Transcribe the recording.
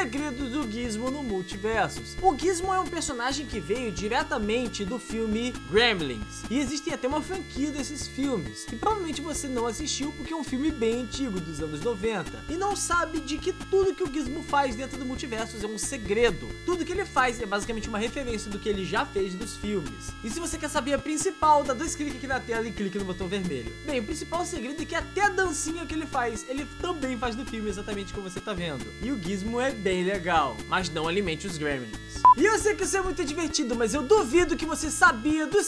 segredos do Gizmo no Multiversos. O Gizmo é um personagem que veio diretamente do filme Gremlins. E existe até uma franquia desses filmes, que provavelmente você não assistiu porque é um filme bem antigo, dos anos 90. E não sabe de que tudo que o Gizmo faz dentro do Multiversos é um segredo. Tudo que ele faz é basicamente uma referência do que ele já fez dos filmes. E se você quer saber a principal, dá dois cliques aqui na tela e clique no botão vermelho. Bem, o principal segredo é que até a dancinha que ele faz, ele também faz no filme, exatamente como você tá vendo. E o Gizmo é bem legal, mas não alimente os Gremlins. E eu sei que isso é muito divertido, mas eu duvido que você sabia dos